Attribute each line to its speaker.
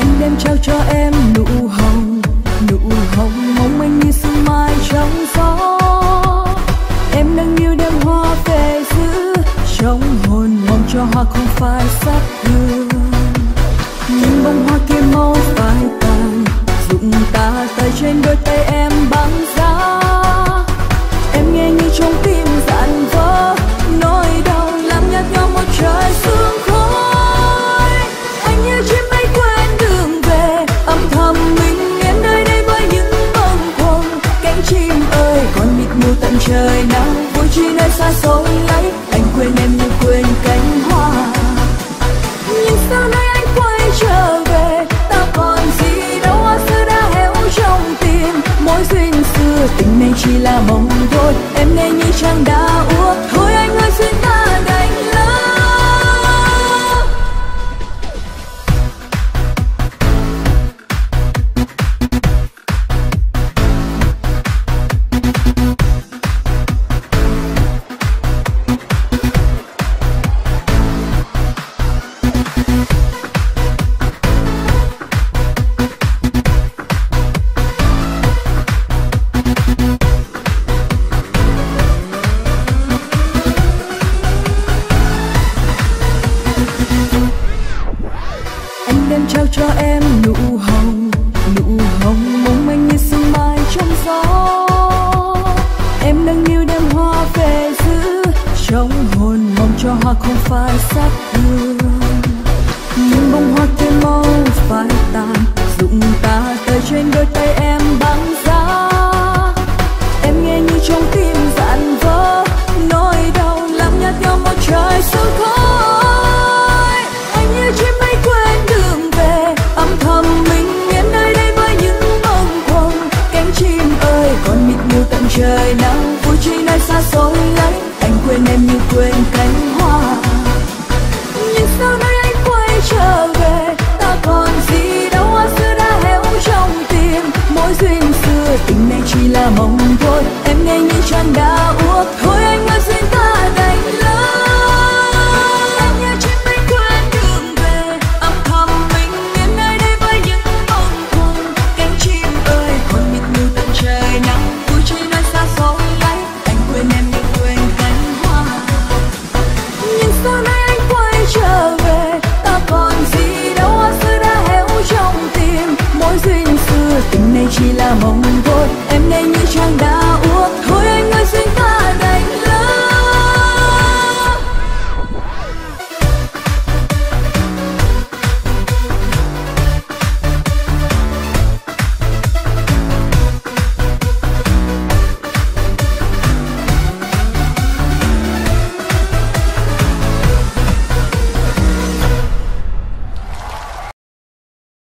Speaker 1: anh đem trao cho em nụ hồng nụ hồng mong anh như sương mai trong gió. Em nâng niu đem hoa về giữ, trong hồn mong cho hoa không phải sắc hương. Nhưng bông hoa kia màu trời nắng vui chi nơi xa xôi lấy. em nụ hồng nụ hồng mong manh như sương mai trong gió. Em nâng niu đem hoa về giữ, trong hồn mong cho hoa không phải sắc hương trời nắng, vui chơi nơi xa xôi ấy. Anh quên em như quên cánh hoa.